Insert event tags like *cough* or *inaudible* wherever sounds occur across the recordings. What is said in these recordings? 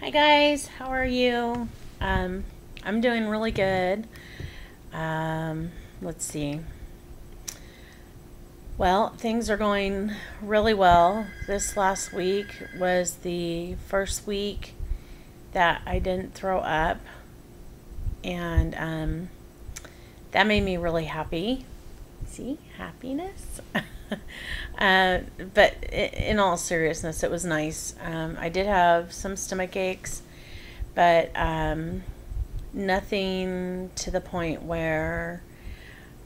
Hi guys, how are you? Um, I'm doing really good. Um, let's see. Well, things are going really well. This last week was the first week that I didn't throw up, and um, that made me really happy. See, happiness. *laughs* *laughs* uh, but in all seriousness, it was nice. Um, I did have some stomach aches, but um, nothing to the point where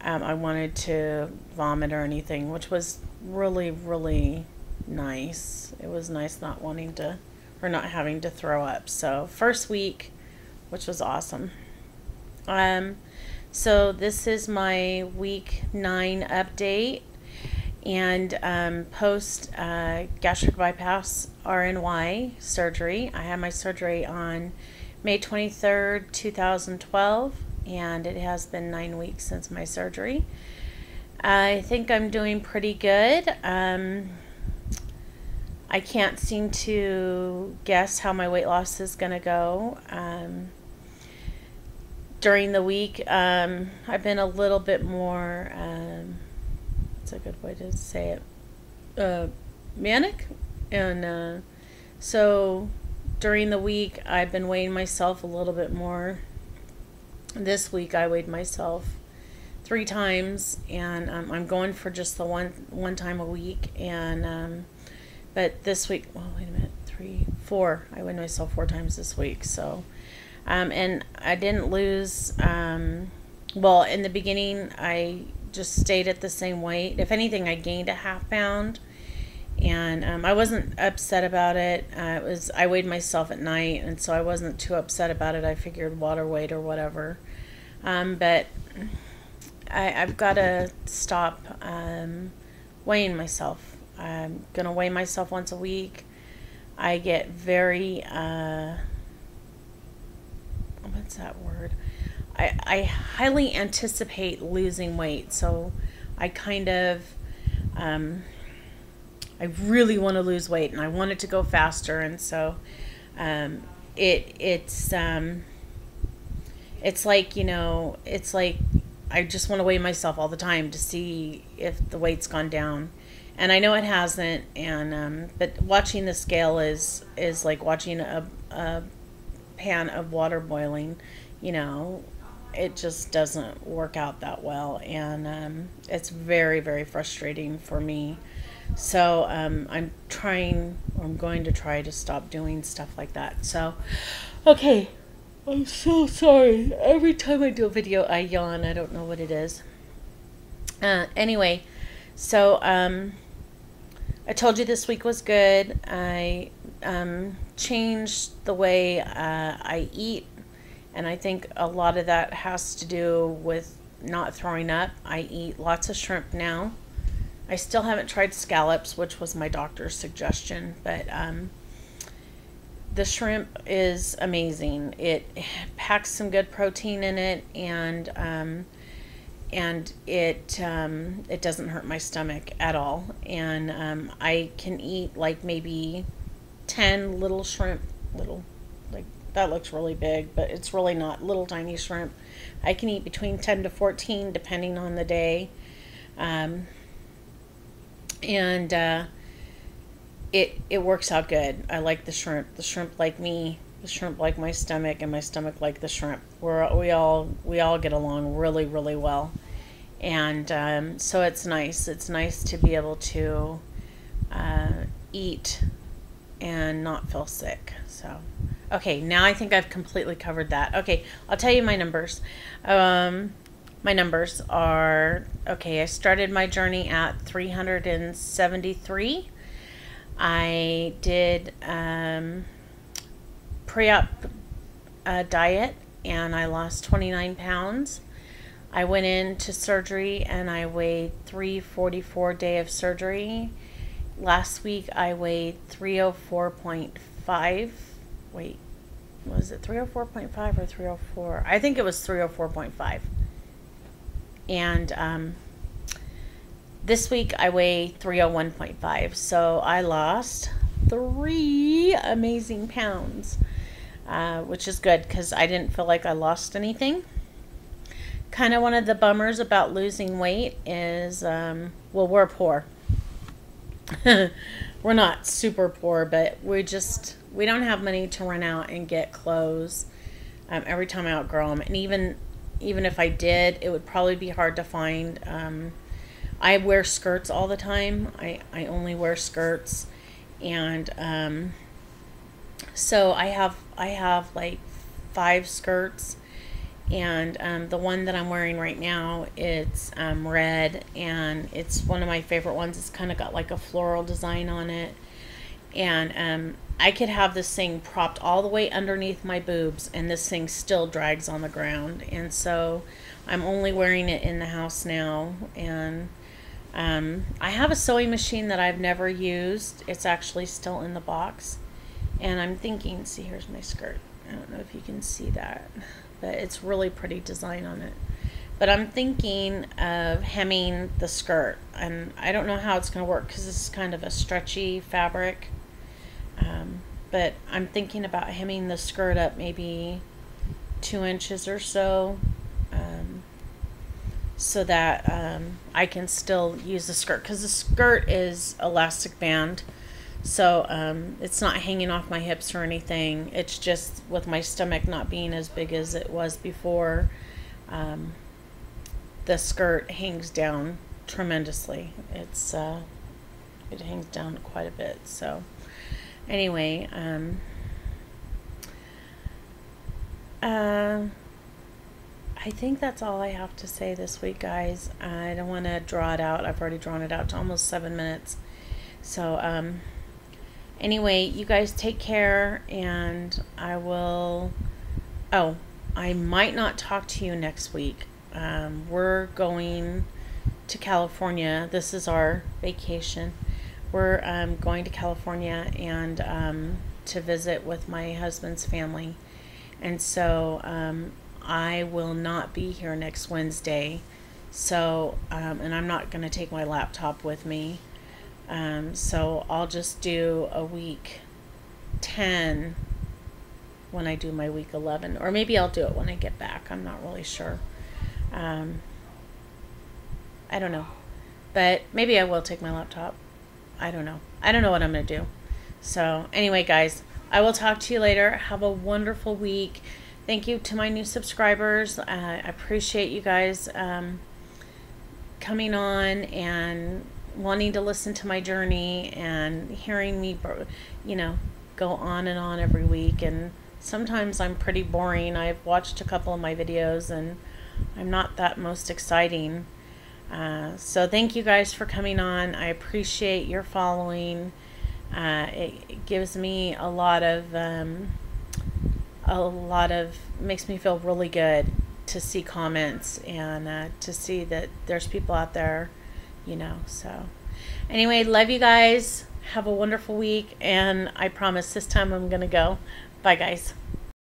um, I wanted to vomit or anything, which was really, really nice. It was nice not wanting to or not having to throw up. So, first week, which was awesome. Um, so, this is my week nine update and um, post uh, gastric bypass RNY surgery. I had my surgery on May 23rd, 2012, and it has been nine weeks since my surgery. I think I'm doing pretty good. Um, I can't seem to guess how my weight loss is going to go. Um, during the week, um, I've been a little bit more um, a good way to say it. Uh, manic, and uh, so during the week I've been weighing myself a little bit more. This week I weighed myself three times, and um, I'm going for just the one one time a week. And um, but this week, well, wait a minute, three, four. I weighed myself four times this week. So, um, and I didn't lose. Um, well, in the beginning, I just stayed at the same weight. If anything, I gained a half pound, and um, I wasn't upset about it. Uh, it was I weighed myself at night, and so I wasn't too upset about it. I figured water weight or whatever, um, but I, have got to stop um, weighing myself. I'm gonna weigh myself once a week. I get very uh, what's that word? I, I highly anticipate losing weight. So I kind of, um, I really want to lose weight and I want it to go faster. And so um, it it's um, it's like you know it's like I just want to weigh myself all the time to see if the weight's gone down. And I know it hasn't. And um, but watching the scale is is like watching a, a pan of water boiling. You know, it just doesn't work out that well, and um, it's very, very frustrating for me. So um, I'm trying, I'm going to try to stop doing stuff like that. So, okay, I'm so sorry. Every time I do a video, I yawn. I don't know what it is. Uh, anyway, so um, I told you this week was good. I um, changed the way uh, I eat and I think a lot of that has to do with not throwing up. I eat lots of shrimp now. I still haven't tried scallops, which was my doctor's suggestion, but um, the shrimp is amazing. It packs some good protein in it, and um, and it um, it doesn't hurt my stomach at all. And um, I can eat like maybe ten little shrimp, little that looks really big, but it's really not. Little tiny shrimp. I can eat between 10 to 14 depending on the day. Um, and uh, it, it works out good. I like the shrimp. The shrimp like me. The shrimp like my stomach, and my stomach like the shrimp. We're, we all we all get along really really well, and um, so it's nice. It's nice to be able to uh, eat and not feel sick. So. Okay, now I think I've completely covered that. Okay, I'll tell you my numbers. Um, my numbers are okay. I started my journey at 373. I did um, pre op uh, diet and I lost 29 pounds. I went into surgery and I weighed 344 day of surgery. Last week I weighed 304.5 wait, was it 304.5 or 304? I think it was 304.5. And um, this week I weigh 301.5. So I lost three amazing pounds. uh, which is good because I didn't feel like I lost anything. Kind of one of the bummers about losing weight is, um, well, we're poor. *laughs* we're not super poor, but we just we don't have money to run out and get clothes. Um, every time I outgrow them, and even even if I did, it would probably be hard to find. Um, I wear skirts all the time. I I only wear skirts, and um, so I have I have like five skirts and um, the one that I'm wearing right now it's um, red and it's one of my favorite ones. It's kind of got like a floral design on it. And um, I could have this thing propped all the way underneath my boobs and this thing still drags on the ground. And so I'm only wearing it in the house now. And um, I have a sewing machine that I've never used. It's actually still in the box. And I'm thinking see here's my skirt. I don't know if you can see that but it's really pretty design on it. But I'm thinking of hemming the skirt, and I don't know how it's going to work because this is kind of a stretchy fabric. Um, but I'm thinking about hemming the skirt up maybe two inches or so, um, so that um, I can still use the skirt because the skirt is elastic band so um, it's not hanging off my hips or anything. It's just with my stomach not being as big as it was before, um, the skirt hangs down tremendously. It's uh, it hangs down quite a bit. So anyway, um, uh, I think that's all I have to say this week, guys. I don't want to draw it out. I've already drawn it out to almost seven minutes. So, um, anyway, you guys take care, and I will. Oh, I might not talk to you next week. Um, we're going to California. This is our vacation. We're um, going to California and um, to visit with my husband's family. And so um, I will not be here next Wednesday. So, um, and I'm not going to take my laptop with me. Um, so I'll just do a week 10 when I do my week 11, or maybe I'll do it when I get back. I'm not really sure. Um, I don't know. But maybe I will take my laptop. I don't know. I don't know what I'm going to do. So, anyway, guys, I will talk to you later. Have a wonderful week. Thank you to my new subscribers. Uh, I appreciate you guys um, coming on and wanting to listen to my journey and hearing me, you know, go on and on every week. And sometimes I'm pretty boring. I've watched a couple of my videos and I'm not that most exciting. Uh, so thank you guys for coming on. I appreciate your following. Uh, it, gives me a lot of um, a lot of makes me feel really good to see comments and uh, to see that there's people out there you know. So, anyway, love you guys. Have a wonderful week. And I promise this time I'm going to go. Bye, guys.